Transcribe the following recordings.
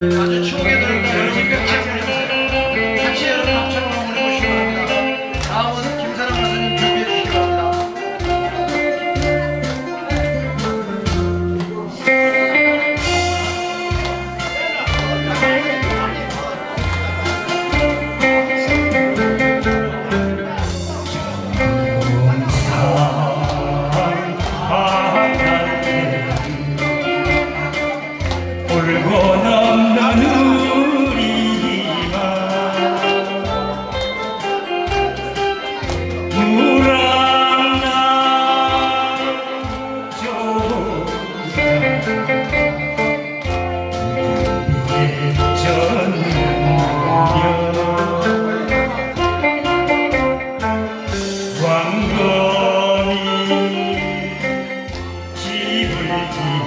아주 왕건이 집을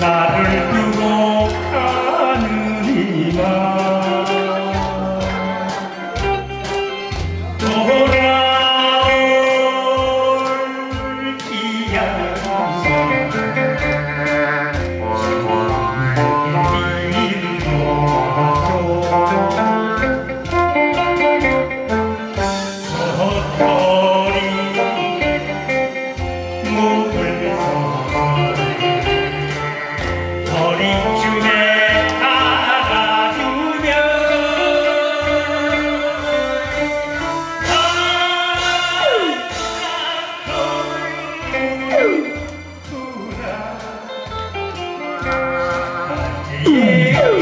나를 두고 가느니라. 돌아올 기약이 소원을 빌고 Yeah.